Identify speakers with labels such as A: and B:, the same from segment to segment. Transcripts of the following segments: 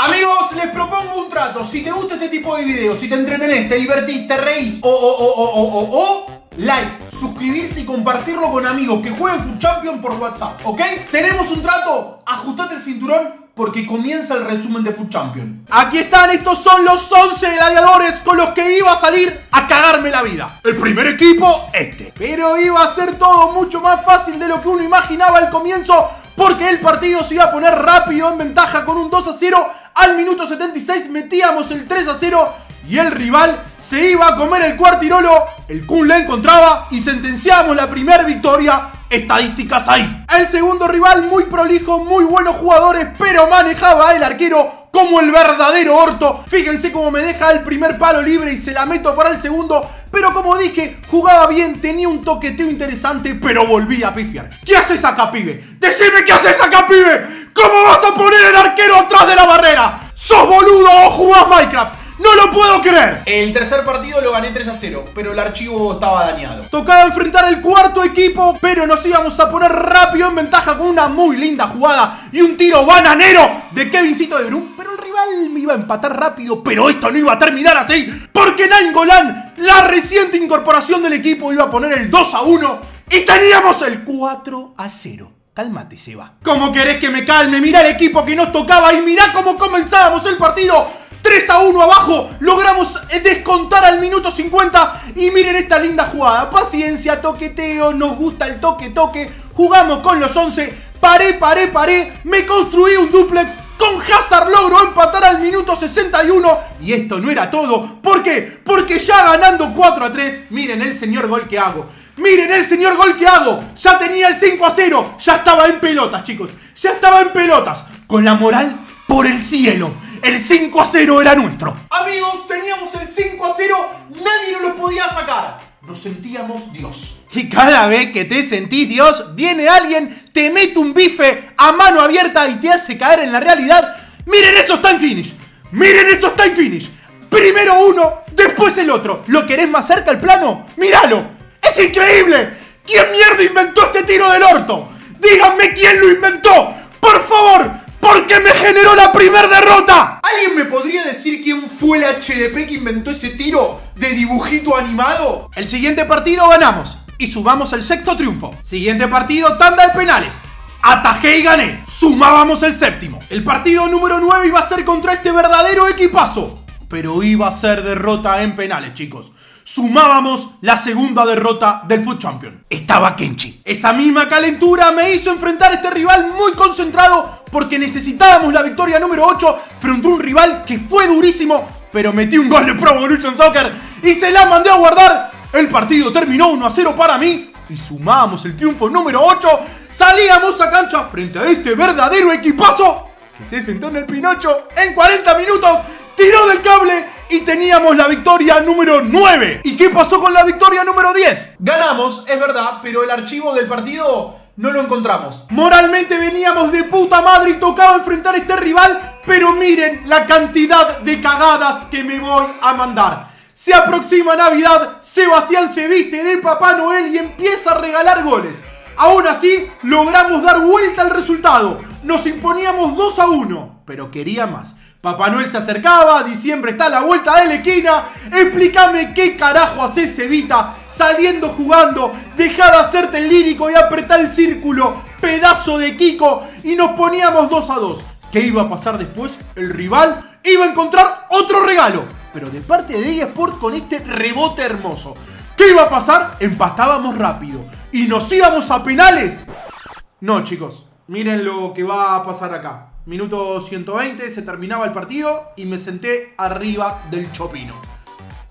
A: Amigos, les propongo un trato. Si te gusta este tipo de videos, si te entretenés, te divertís, te reís o, o, o, o, o, o, like, suscribirse y compartirlo con amigos que jueguen Food Champion por WhatsApp, ¿ok? Tenemos un trato, ajustate el cinturón porque comienza el resumen de Food Champion. Aquí están, estos son los 11 gladiadores con los que iba a salir a cagarme la vida. El primer equipo, este. Pero iba a ser todo mucho más fácil de lo que uno imaginaba al comienzo porque el partido se iba a poner rápido en ventaja con un 2 a 0 al minuto 76 metíamos el 3 a 0 y el rival se iba a comer el cuartirolo. El Kun le encontraba y sentenciamos la primera victoria. Estadísticas ahí. El segundo rival muy prolijo, muy buenos jugadores, pero manejaba el arquero como el verdadero orto. Fíjense cómo me deja el primer palo libre y se la meto para el segundo. Pero como dije, jugaba bien, tenía un toqueteo interesante, pero volvía a pifiar. ¿Qué haces acá, pibe? Decime qué haces acá, pibe. ¿Cómo vas a poner el arquero atrás de la barrera? ¿Sos boludo o jugás Minecraft? ¡No lo puedo creer!
B: El tercer partido lo gané 3 a 0, pero el archivo estaba dañado.
A: Tocaba enfrentar el cuarto equipo, pero nos íbamos a poner rápido en ventaja con una muy linda jugada y un tiro bananero de Kevincito de Brum. Pero el rival me iba a empatar rápido, pero esto no iba a terminar así, porque Golan, la reciente incorporación del equipo, iba a poner el 2 a 1 y teníamos el 4 a 0. Cálmate, Seba. ¿Cómo querés que me calme? Mirá el equipo que nos tocaba y mirá cómo comenzábamos el partido. 3 a 1 abajo, logramos descontar al minuto 50 y miren esta linda jugada. Paciencia, toqueteo, nos gusta el toque, toque. Jugamos con los 11, paré, paré, paré, me construí un duplex. Con Hazard logro empatar al minuto 61 y esto no era todo. ¿Por qué? Porque ya ganando 4 a 3, miren el señor gol que hago. Miren el señor gol que hago. Ya tenía el 5 a 0. Ya estaba en pelotas, chicos. Ya estaba en pelotas. Con la moral por el cielo. El 5 a 0 era nuestro. Amigos, teníamos el 5 a 0. Nadie nos lo podía sacar. Nos sentíamos Dios. Y cada vez que te sentís Dios, viene alguien, te mete un bife a mano abierta y te hace caer en la realidad. Miren eso time finish. Miren eso time finish. Primero uno, después el otro. ¿Lo querés más cerca el plano? ¡Míralo! ¡Es increíble! ¿Quién mierda inventó este tiro del orto? Díganme quién lo inventó. Por favor, porque me generó la primera derrota. ¿Alguien me podría decir quién fue el HDP que inventó ese tiro de dibujito animado? El siguiente partido ganamos y subamos el sexto triunfo. Siguiente partido, tanda de penales. Atajé y gané. Sumábamos el séptimo. El partido número 9 iba a ser contra este verdadero equipazo. Pero iba a ser derrota en penales, chicos sumábamos la segunda derrota del Foot Champion. Estaba Kenchi. Esa misma calentura me hizo enfrentar a este rival muy concentrado porque necesitábamos la victoria número 8 frente a un rival que fue durísimo, pero metí un gol de Pro Evolution Soccer y se la mandé a guardar. El partido terminó 1 a 0 para mí y sumábamos el triunfo número 8. Salíamos a cancha frente a este verdadero equipazo que se sentó en el Pinocho en 40 minutos, tiró del cable y teníamos la victoria número 9. ¿Y qué pasó con la victoria número 10?
B: Ganamos, es verdad, pero el archivo del partido no lo encontramos.
A: Moralmente veníamos de puta madre y tocaba enfrentar a este rival, pero miren la cantidad de cagadas que me voy a mandar. Se aproxima Navidad, Sebastián se viste de Papá Noel y empieza a regalar goles. Aún así, logramos dar vuelta al resultado. Nos imponíamos 2 a 1, pero quería más. Papá Noel se acercaba, diciembre está a la vuelta de la esquina. Explícame qué carajo haces, Evita, saliendo jugando. Deja de hacerte el lírico y apretar el círculo. Pedazo de Kiko. Y nos poníamos 2 a 2. ¿Qué iba a pasar después? El rival iba a encontrar otro regalo. Pero de parte de eSport con este rebote hermoso. ¿Qué iba a pasar? Empatábamos rápido. ¿Y nos íbamos a penales? No, chicos. Miren lo que va a pasar acá. Minuto 120, se terminaba el partido y me senté arriba del Chopino.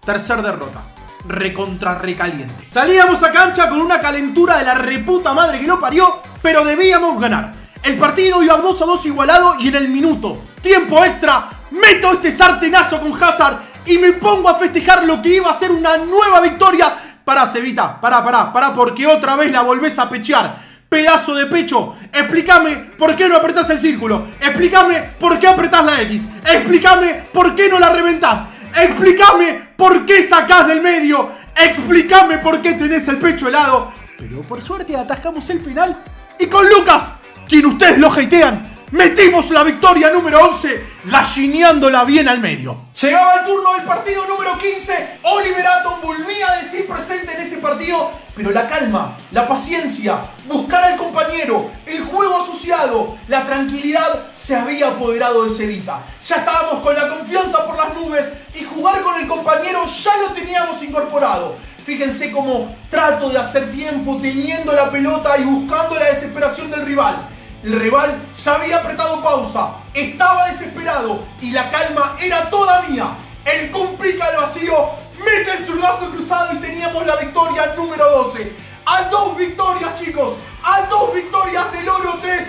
A: Tercer derrota. Recontra recaliente. Salíamos a cancha con una calentura de la reputa madre que lo parió, pero debíamos ganar. El partido iba 2 a 2 igualado y en el minuto, tiempo extra, meto este sartenazo con Hazard y me pongo a festejar lo que iba a ser una nueva victoria. Para Cevita, para, para, para, porque otra vez la volvés a pechear pedazo de pecho. Explícame por qué no apretás el círculo. Explícame por qué apretás la X. Explícame por qué no la reventás. Explícame por qué sacás del medio. Explícame por qué tenés el pecho helado. Pero por suerte atajamos el final. Y con Lucas, quien ustedes lo hatean, metimos la victoria número 11, gallineándola bien al medio.
B: Llegaba el turno del partido número 15. Oliver Atom volvía a decir presente en este partido. Pero la calma, la paciencia, buscar al compañero, el juego asociado, la tranquilidad se había apoderado de Cevita. Ya estábamos con la confianza por las nubes y jugar con el compañero ya lo teníamos incorporado. Fíjense cómo trato de hacer tiempo teniendo la pelota y buscando la desesperación del rival. El rival ya había apretado pausa, estaba desesperado y la calma era toda mía. El complica el vacío, mete el zurdazo cruzado y teníamos la victoria número 12. A dos victorias, chicos, a dos victorias del Oro 3.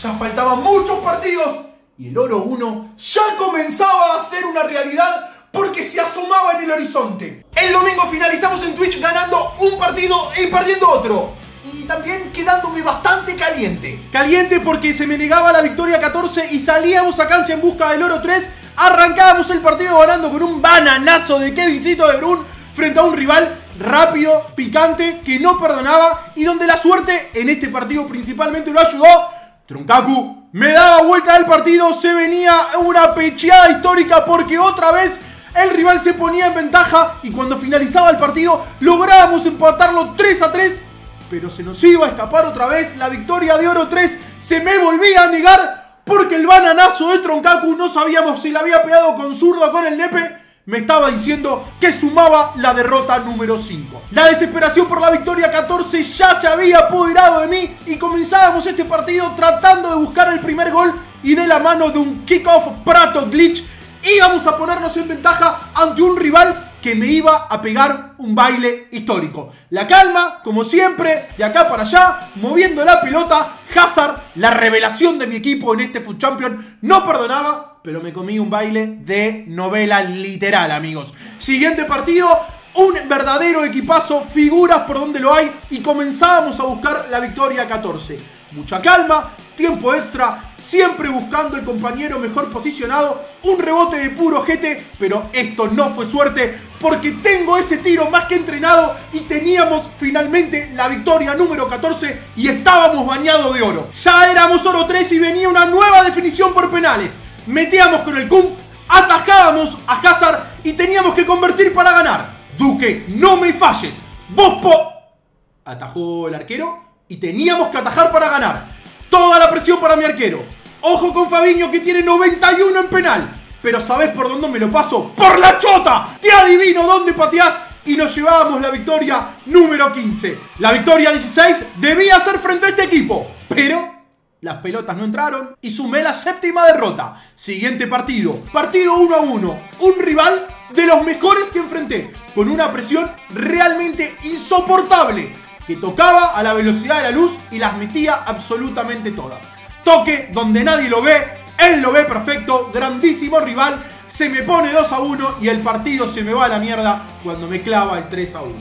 B: Ya faltaban muchos partidos y el Oro 1 ya comenzaba a ser una realidad porque se asomaba en el horizonte. El domingo finalizamos en Twitch ganando un partido y perdiendo otro y también quedándome bastante caliente.
A: Caliente porque se me negaba la victoria 14 y salíamos a cancha en busca del oro 3. Arrancábamos el partido ganando con un bananazo de Kevincito de Brun frente a un rival rápido, picante, que no perdonaba y donde la suerte en este partido principalmente lo ayudó. Truncaku me daba vuelta del partido, se venía una pecheada histórica porque otra vez el rival se ponía en ventaja y cuando finalizaba el partido lográbamos empatarlo 3 a 3 pero se nos iba a escapar otra vez la victoria de oro 3. Se me volvía a negar porque el bananazo de Troncacu no sabíamos si la había pegado con zurdo o con el nepe. Me estaba diciendo que sumaba la derrota número 5. La desesperación por la victoria 14 ya se había apoderado de mí y comenzábamos este partido tratando de buscar el primer gol y de la mano de un kickoff Prato Glitch íbamos a ponernos en ventaja ante un rival que me iba a pegar un baile histórico. La calma, como siempre, de acá para allá, moviendo la pelota. Hazard, la revelación de mi equipo en este Foot Champion, no perdonaba, pero me comí un baile de novela literal, amigos. Siguiente partido, un verdadero equipazo, figuras por donde lo hay y comenzábamos a buscar la victoria 14. Mucha calma, tiempo extra, siempre buscando el compañero mejor posicionado, un rebote de puro jete, pero esto no fue suerte porque tengo ese tiro más que entrenado y teníamos finalmente la victoria número 14 y estábamos bañados de oro. Ya éramos oro 3 y venía una nueva definición por penales. Metíamos con el cum, atajábamos a Hazard y teníamos que convertir para ganar. Duque, no me falles. Vos po... Atajó el arquero y teníamos que atajar para ganar. Toda la presión para mi arquero. Ojo con Fabiño que tiene 91 en penal. Pero ¿sabés por dónde me lo paso? ¡Por la chota! Te adivino dónde pateás y nos llevábamos la victoria número 15. La victoria 16 debía ser frente a este equipo, pero las pelotas no entraron y sumé la séptima derrota. Siguiente partido, partido 1 a 1. Un rival de los mejores que enfrenté, con una presión realmente insoportable que tocaba a la velocidad de la luz y las metía absolutamente todas. Toque donde nadie lo ve, él lo ve perfecto, grandísimo rival, se me pone 2 a 1 y el partido se me va a la mierda cuando me clava el 3 a 1.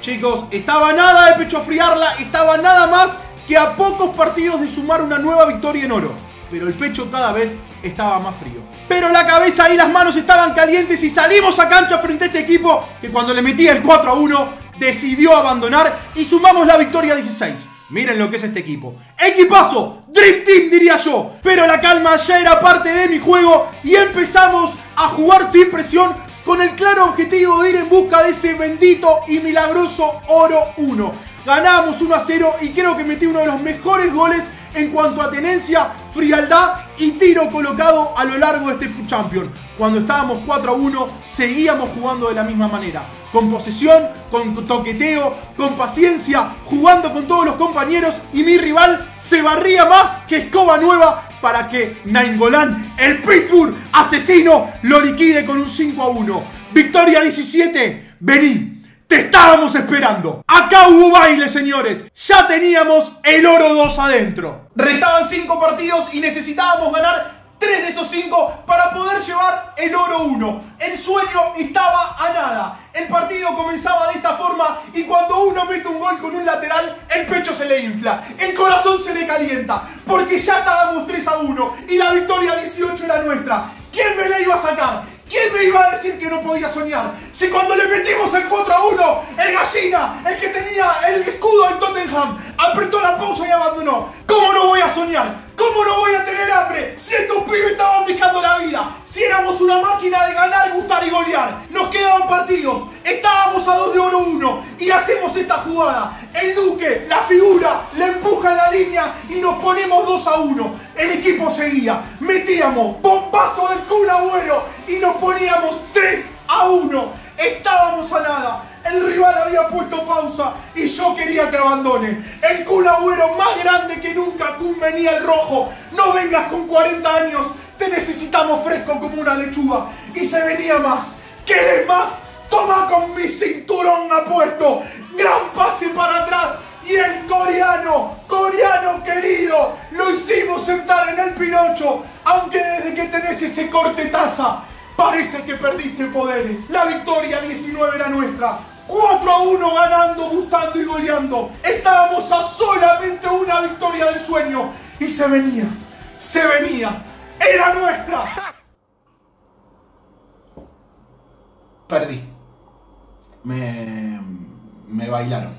A: Chicos, estaba nada de pecho friarla, estaba nada más que a pocos partidos de sumar una nueva victoria en oro. Pero el pecho cada vez estaba más frío. Pero la cabeza y las manos estaban calientes y salimos a cancha frente a este equipo que cuando le metía el 4 a 1 decidió abandonar y sumamos la victoria 16. Miren lo que es este equipo. Equipazo, Dream Team diría yo. Pero la calma ya era parte de mi juego y empezamos a jugar sin presión con el claro objetivo de ir en busca de ese bendito y milagroso oro 1. Ganamos 1 a 0 y creo que metí uno de los mejores goles en cuanto a tenencia, frialdad y tiro colocado a lo largo de este Champion. Cuando estábamos 4 a 1, seguíamos jugando de la misma manera. Con posesión, con toqueteo, con paciencia, jugando con todos los compañeros y mi rival se barría más que escoba nueva para que Nainggolan, el Pittsburgh asesino, lo liquide con un 5 a 1. Victoria 17, vení, te estábamos esperando. Acá hubo baile, señores. Ya teníamos el oro 2 adentro.
B: Restaban 5 partidos y necesitábamos ganar 3 de esos 5 para poder llevar el oro 1. El sueño estaba a nada. El partido comenzaba de esta forma y cuando uno mete un gol con un lateral, el pecho se le infla, el corazón se le calienta, porque ya estábamos 3 a 1 y la victoria 18 era nuestra. ¿Quién me la iba a sacar? ¿Quién me iba a decir que no podía soñar? Si cuando le metimos el 4 a 1, el gallina, el que tenía el escudo del Tottenham, apretó la pausa y abandonó. ¿Cómo no voy a soñar? ¿Cómo no voy a tener hambre si estos pibes estaban buscando la vida? Si éramos una máquina de ganar, gustar y golear. Nos quedaban partidos. Estábamos a 2 de oro 1 y hacemos esta jugada. El Duque, la figura, le empuja la línea y nos ponemos 2 a 1. El equipo seguía. Metíamos bombazo del Kun Agüero y nos poníamos 3 a 1. Estábamos a nada. El rival había puesto pausa y yo quería que abandone. El Kun Agüero más grande que nunca. Kun venía el rojo. No vengas con 40 años. Te necesitamos fresco como una lechuga. Y se venía más. ¿Quieres más? Toma con mi cinturón apuesto. Gran pase para atrás. Y el coreano, coreano querido, lo hicimos sentar en el Pinocho. Aunque desde que tenés ese corte taza, parece que perdiste poderes. La victoria 19 era nuestra. 4 a 1 ganando, gustando y goleando. Estábamos a solamente una victoria del sueño. Y se venía, se venía. Era nuestra. Perdí. Me, me bailaron.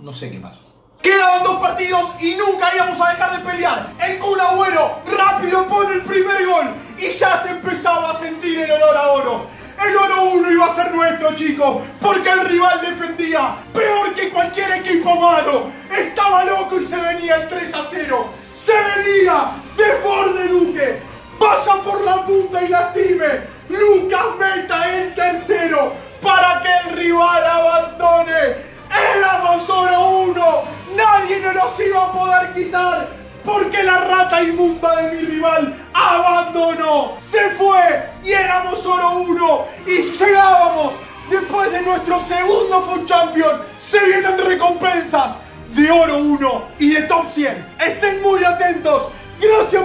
B: No sé qué pasó. Quedaban dos partidos y nunca íbamos a dejar de pelear. El Kun Agüero rápido pone el primer gol y ya se empezaba a sentir el olor a oro. El oro 1 iba a ser nuestro, chicos, porque el rival defendía peor que cualquier equipo malo. Estaba loco y se venía el 3 a 0. Se venía desborde Duque. Pasa por la punta y lastime. Lucas meta el tercero para que el rival abandone. Éramos oro 1. Nadie nos iba a poder quitar porque la rata inmunda de mi rival abandonó, se fue y éramos oro 1 y llegábamos después de nuestro segundo Food Champion. Se vienen recompensas de oro 1 y de top 100. Estén muy atentos. Gracias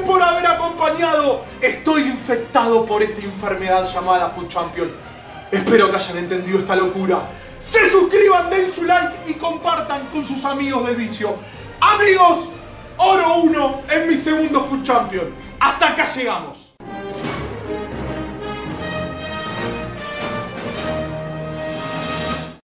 B: infectado por esta enfermedad llamada Food Champion. Espero que hayan entendido esta locura. Se suscriban, den su like y compartan con sus amigos del vicio. Amigos, oro 1 en mi segundo Food Champion. Hasta acá llegamos.